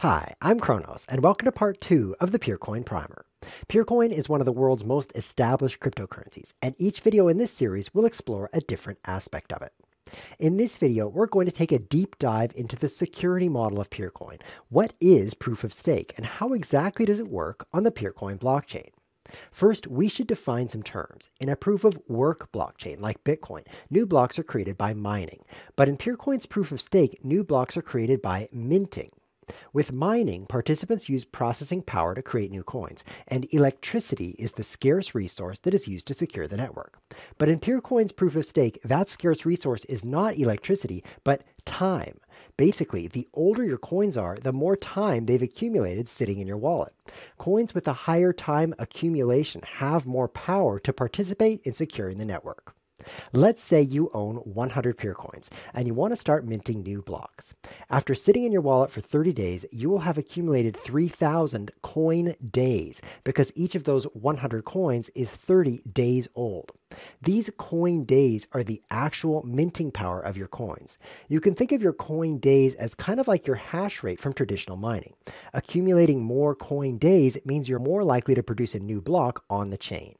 Hi, I'm Chronos, and welcome to part two of the Peercoin Primer. Peercoin is one of the world's most established cryptocurrencies, and each video in this series will explore a different aspect of it. In this video, we're going to take a deep dive into the security model of Peercoin. What is proof of stake, and how exactly does it work on the Peercoin blockchain? First, we should define some terms. In a proof of work blockchain like Bitcoin, new blocks are created by mining. But in Peercoin's proof of stake, new blocks are created by minting. With mining, participants use processing power to create new coins, and electricity is the scarce resource that is used to secure the network. But in Peercoin's proof of stake, that scarce resource is not electricity, but time. Basically, the older your coins are, the more time they've accumulated sitting in your wallet. Coins with a higher time accumulation have more power to participate in securing the network. Let's say you own 100 Peercoins and you want to start minting new blocks. After sitting in your wallet for 30 days, you will have accumulated 3,000 coin days because each of those 100 coins is 30 days old. These coin days are the actual minting power of your coins. You can think of your coin days as kind of like your hash rate from traditional mining. Accumulating more coin days means you're more likely to produce a new block on the chain.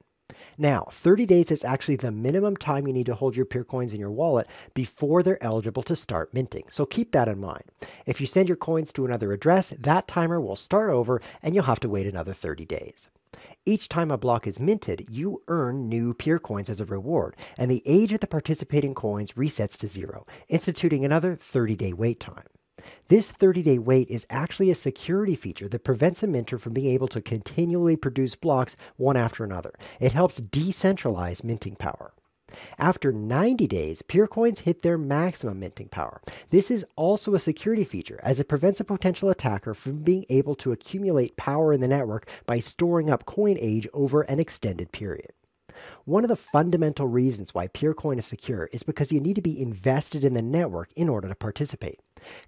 Now, 30 days is actually the minimum time you need to hold your Peercoins in your wallet before they're eligible to start minting. So keep that in mind. If you send your coins to another address, that timer will start over and you'll have to wait another 30 days. Each time a block is minted, you earn new Peercoins as a reward, and the age of the participating coins resets to zero, instituting another 30 day wait time. This 30 day wait is actually a security feature that prevents a minter from being able to continually produce blocks one after another. It helps decentralize minting power. After 90 days, Peercoins hit their maximum minting power. This is also a security feature as it prevents a potential attacker from being able to accumulate power in the network by storing up coin age over an extended period. One of the fundamental reasons why Peercoin is secure is because you need to be invested in the network in order to participate.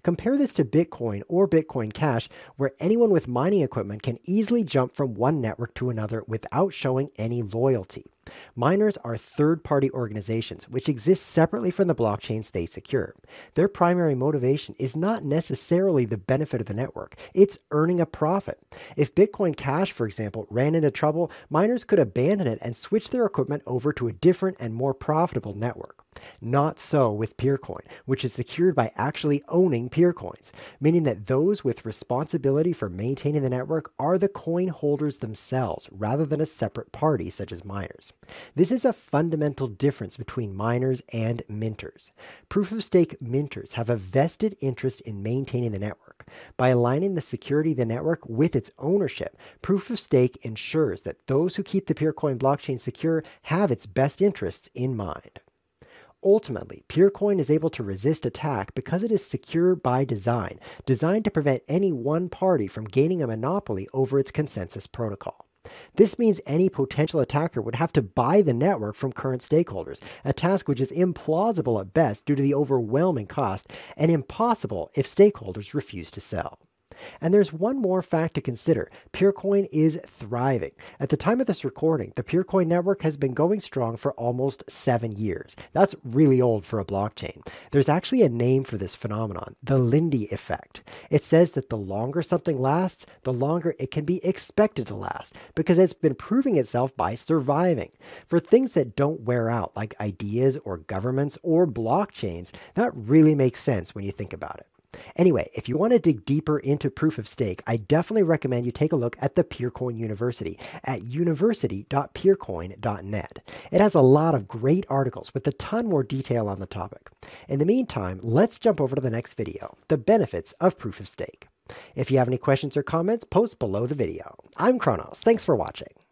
Compare this to Bitcoin or Bitcoin Cash, where anyone with mining equipment can easily jump from one network to another without showing any loyalty. Miners are third party organizations which exist separately from the blockchains they secure. Their primary motivation is not necessarily the benefit of the network, it's earning a profit. If Bitcoin Cash, for example, ran into trouble, miners could abandon it and switch their equipment over to a different and more profitable network. Not so with Peercoin, which is secured by actually owning Peercoins, meaning that those with responsibility for maintaining the network are the coin holders themselves rather than a separate party such as miners. This is a fundamental difference between miners and minters. Proof of stake minters have a vested interest in maintaining the network. By aligning the security of the network with its ownership, proof of stake ensures that those who keep the Peercoin blockchain secure have its best interests in mind. Ultimately, Peercoin is able to resist attack because it is secure by design, designed to prevent any one party from gaining a monopoly over its consensus protocol. This means any potential attacker would have to buy the network from current stakeholders, a task which is implausible at best due to the overwhelming cost and impossible if stakeholders refuse to sell. And there's one more fact to consider. Peercoin is thriving. At the time of this recording, the Peercoin network has been going strong for almost seven years. That's really old for a blockchain. There's actually a name for this phenomenon, the Lindy effect. It says that the longer something lasts, the longer it can be expected to last because it's been proving itself by surviving. For things that don't wear out, like ideas or governments or blockchains, that really makes sense when you think about it. Anyway, if you want to dig deeper into proof of stake, I definitely recommend you take a look at the Peercoin University at university.peercoin.net. It has a lot of great articles with a ton more detail on the topic. In the meantime, let's jump over to the next video, the benefits of proof of stake. If you have any questions or comments, post below the video. I'm Chronos. Thanks for watching.